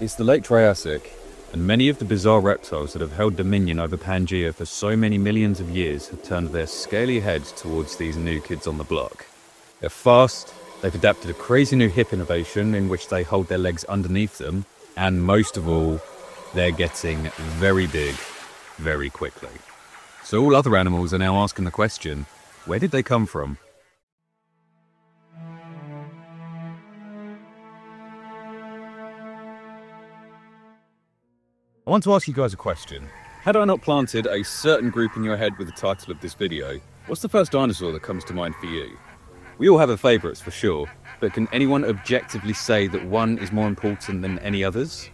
It's the late Triassic, and many of the bizarre reptiles that have held dominion over Pangaea for so many millions of years have turned their scaly heads towards these new kids on the block. They're fast, they've adapted a crazy new hip innovation in which they hold their legs underneath them, and most of all, they're getting very big very quickly. So all other animals are now asking the question where did they come from? I want to ask you guys a question. Had I not planted a certain group in your head with the title of this video, what's the first dinosaur that comes to mind for you? We all have our favourites for sure, but can anyone objectively say that one is more important than any others?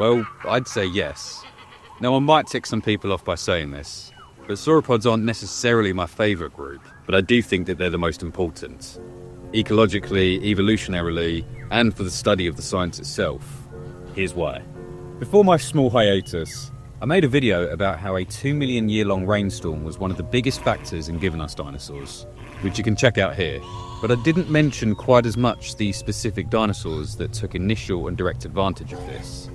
Well, I'd say yes. Now, I might tick some people off by saying this, but sauropods aren't necessarily my favourite group, but I do think that they're the most important. Ecologically, evolutionarily, and for the study of the science itself. Here's why. Before my small hiatus, I made a video about how a 2 million year long rainstorm was one of the biggest factors in giving us dinosaurs, which you can check out here. But I didn't mention quite as much the specific dinosaurs that took initial and direct advantage of this.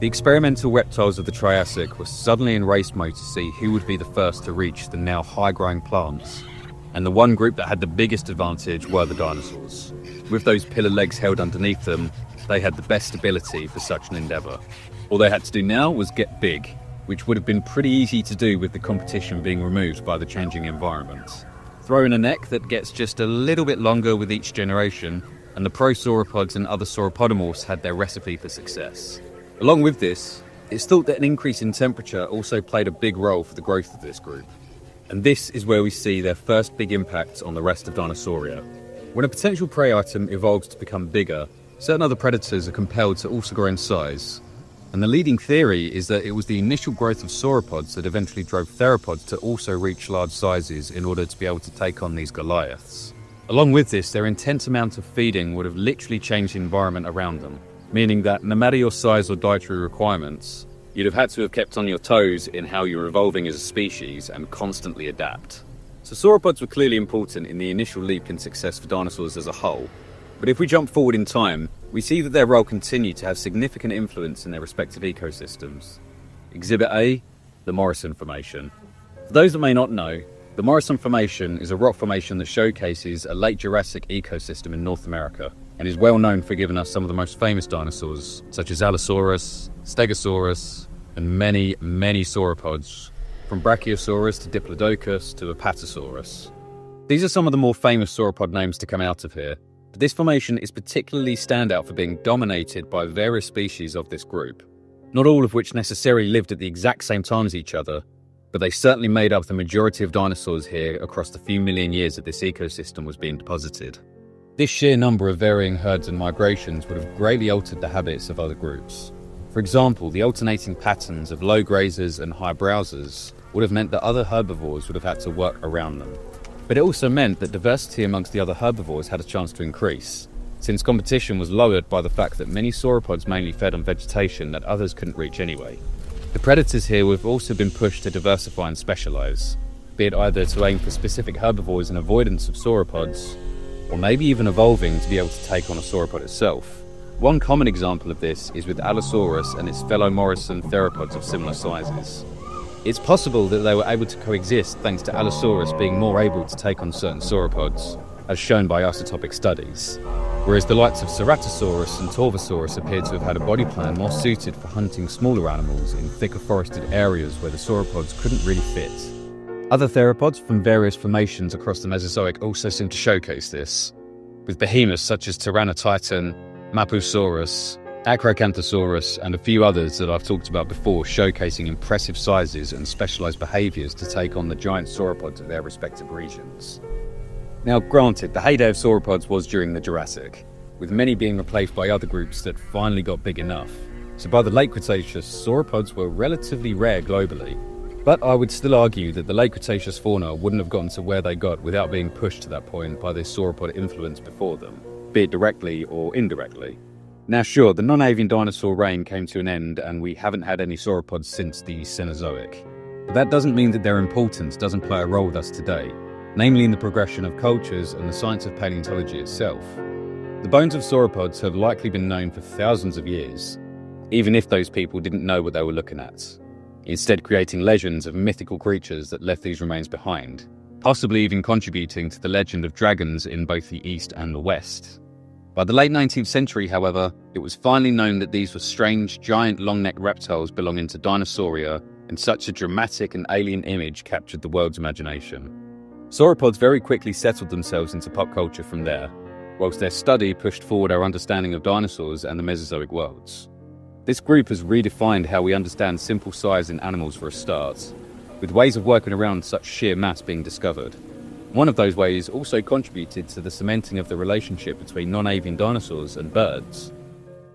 The experimental reptiles of the Triassic were suddenly in race mode to see who would be the first to reach the now high growing plants. And the one group that had the biggest advantage were the dinosaurs. With those pillar legs held underneath them, they had the best ability for such an endeavour. All they had to do now was get big, which would have been pretty easy to do with the competition being removed by the changing environment. Throw in a neck that gets just a little bit longer with each generation, and the prosauropods and other sauropodomorphs had their recipe for success. Along with this, it's thought that an increase in temperature also played a big role for the growth of this group. And this is where we see their first big impact on the rest of Dinosauria. When a potential prey item evolves to become bigger, certain other predators are compelled to also grow in size. And the leading theory is that it was the initial growth of sauropods that eventually drove theropods to also reach large sizes in order to be able to take on these Goliaths. Along with this, their intense amount of feeding would have literally changed the environment around them meaning that no matter your size or dietary requirements, you'd have had to have kept on your toes in how you're evolving as a species and constantly adapt. So sauropods were clearly important in the initial leap in success for dinosaurs as a whole, but if we jump forward in time, we see that their role continued to have significant influence in their respective ecosystems. Exhibit A, the Morrison Formation. For those that may not know, the Morrison Formation is a rock formation that showcases a late Jurassic ecosystem in North America and is well known for giving us some of the most famous dinosaurs, such as Allosaurus, Stegosaurus, and many, many sauropods, from Brachiosaurus to Diplodocus to Apatosaurus. These are some of the more famous sauropod names to come out of here, but this formation is particularly standout for being dominated by various species of this group, not all of which necessarily lived at the exact same time as each other, but they certainly made up the majority of dinosaurs here across the few million years that this ecosystem was being deposited. This sheer number of varying herds and migrations would have greatly altered the habits of other groups. For example, the alternating patterns of low grazers and high browsers would have meant that other herbivores would have had to work around them. But it also meant that diversity amongst the other herbivores had a chance to increase, since competition was lowered by the fact that many sauropods mainly fed on vegetation that others couldn't reach anyway. The predators here would have also been pushed to diversify and specialise, be it either to aim for specific herbivores in avoidance of sauropods, or maybe even evolving to be able to take on a sauropod itself. One common example of this is with Allosaurus and its fellow Morrison theropods of similar sizes. It's possible that they were able to coexist thanks to Allosaurus being more able to take on certain sauropods, as shown by isotopic studies, whereas the likes of Ceratosaurus and Torvosaurus appear to have had a body plan more suited for hunting smaller animals in thicker forested areas where the sauropods couldn't really fit. Other theropods from various formations across the Mesozoic also seem to showcase this, with behemoths such as Tyrannotitan, Mapusaurus, Acrocanthosaurus, and a few others that I've talked about before showcasing impressive sizes and specialised behaviours to take on the giant sauropods of their respective regions. Now, granted, the heyday of sauropods was during the Jurassic, with many being replaced by other groups that finally got big enough. So by the late Cretaceous, sauropods were relatively rare globally, but I would still argue that the late Cretaceous fauna wouldn't have gotten to where they got without being pushed to that point by the sauropod influence before them, be it directly or indirectly. Now, sure, the non avian dinosaur reign came to an end, and we haven't had any sauropods since the Cenozoic. But that doesn't mean that their importance doesn't play a role with us today, namely in the progression of cultures and the science of paleontology itself. The bones of sauropods have likely been known for thousands of years, even if those people didn't know what they were looking at, instead creating legends of mythical creatures that left these remains behind, possibly even contributing to the legend of dragons in both the East and the West. By the late 19th century, however, it was finally known that these were strange, giant long-necked reptiles belonging to Dinosauria, and such a dramatic and alien image captured the world's imagination. Sauropods very quickly settled themselves into pop culture from there, whilst their study pushed forward our understanding of dinosaurs and the Mesozoic worlds. This group has redefined how we understand simple size in animals for a start, with ways of working around such sheer mass being discovered. One of those ways also contributed to the cementing of the relationship between non-avian dinosaurs and birds.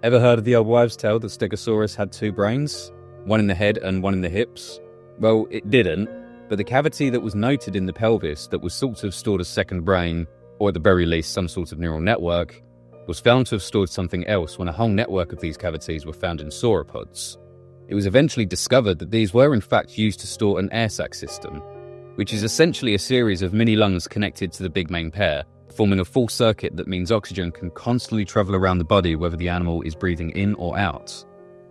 Ever heard of the old wives' tale that Stegosaurus had two brains? One in the head and one in the hips? Well, it didn't, but the cavity that was noted in the pelvis that was to have stored a second brain, or at the very least some sort of neural network, was found to have stored something else when a whole network of these cavities were found in sauropods. It was eventually discovered that these were in fact used to store an air sac system, which is essentially a series of mini lungs connected to the big main pair, forming a full circuit that means oxygen can constantly travel around the body whether the animal is breathing in or out.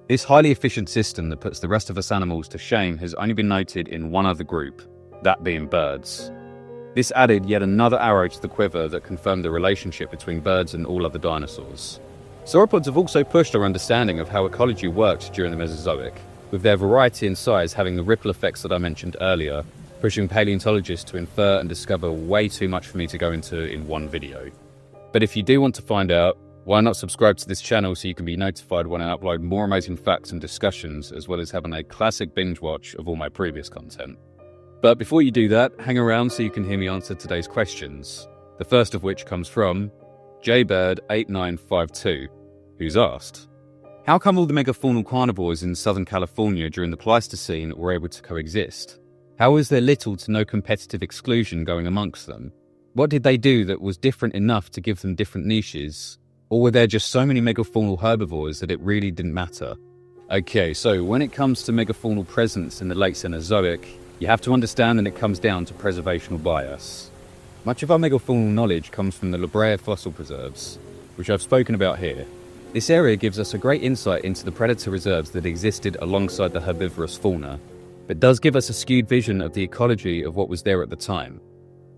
This highly efficient system that puts the rest of us animals to shame has only been noted in one other group, that being birds. This added yet another arrow to the quiver that confirmed the relationship between birds and all other dinosaurs. Sauropods have also pushed our understanding of how ecology worked during the Mesozoic, with their variety in size having the ripple effects that I mentioned earlier, pushing paleontologists to infer and discover way too much for me to go into in one video. But if you do want to find out, why not subscribe to this channel so you can be notified when I upload more amazing facts and discussions, as well as having a classic binge watch of all my previous content. But before you do that, hang around so you can hear me answer today's questions. The first of which comes from jbird8952, who's asked, How come all the megafaunal carnivores in Southern California during the Pleistocene were able to coexist? How is there little to no competitive exclusion going amongst them? What did they do that was different enough to give them different niches? Or were there just so many megafaunal herbivores that it really didn't matter? Okay, so when it comes to megafaunal presence in the late Cenozoic, you have to understand that it comes down to preservational bias. Much of our megafaunal knowledge comes from the La Brea fossil preserves, which I've spoken about here. This area gives us a great insight into the predator reserves that existed alongside the herbivorous fauna, but does give us a skewed vision of the ecology of what was there at the time.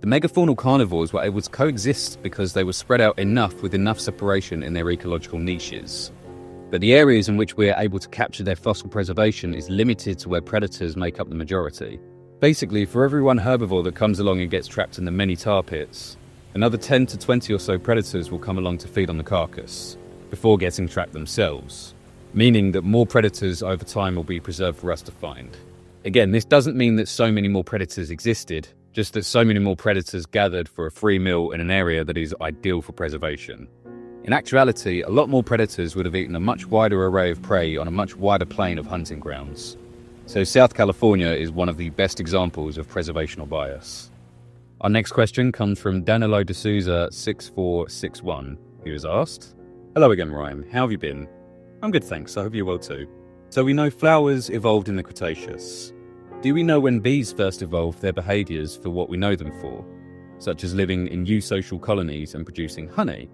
The megafaunal carnivores were able to coexist because they were spread out enough with enough separation in their ecological niches. But the areas in which we are able to capture their fossil preservation is limited to where predators make up the majority. Basically, for every one herbivore that comes along and gets trapped in the many tar pits, another 10 to 20 or so predators will come along to feed on the carcass, before getting trapped themselves, meaning that more predators over time will be preserved for us to find. Again, this doesn't mean that so many more predators existed, just that so many more predators gathered for a free meal in an area that is ideal for preservation. In actuality, a lot more predators would have eaten a much wider array of prey on a much wider plain of hunting grounds. So South California is one of the best examples of preservational bias. Our next question comes from Danilo D'Souza 6461, who has asked, Hello again, Ryan. How have you been? I'm good, thanks. I hope you're well too. So we know flowers evolved in the Cretaceous. Do we know when bees first evolved their behaviours for what we know them for, such as living in eusocial colonies and producing honey?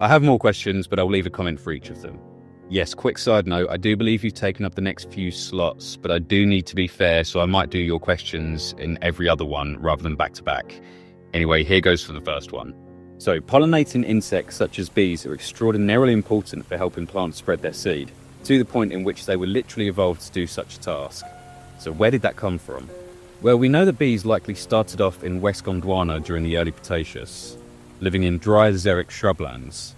I have more questions, but I'll leave a comment for each of them. Yes, quick side note, I do believe you've taken up the next few slots, but I do need to be fair, so I might do your questions in every other one rather than back to back. Anyway, here goes for the first one. So, pollinating insects such as bees are extraordinarily important for helping plants spread their seed to the point in which they were literally evolved to do such a task. So, where did that come from? Well, we know that bees likely started off in West Gondwana during the early Cretaceous, living in dry xeric shrublands.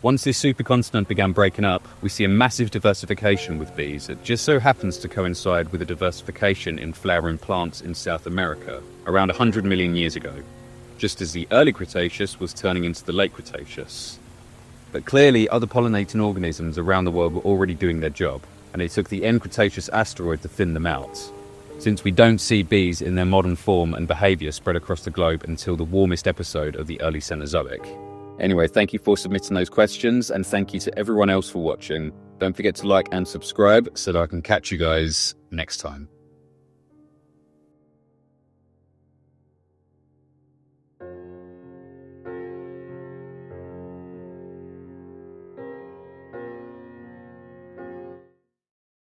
Once this supercontinent began breaking up, we see a massive diversification with bees that just so happens to coincide with a diversification in flowering plants in South America around 100 million years ago, just as the early Cretaceous was turning into the late Cretaceous. But clearly, other pollinating organisms around the world were already doing their job, and it took the end Cretaceous asteroid to thin them out. Since we don't see bees in their modern form and behaviour spread across the globe until the warmest episode of the early Cenozoic. Anyway, thank you for submitting those questions, and thank you to everyone else for watching. Don't forget to like and subscribe so that I can catch you guys next time.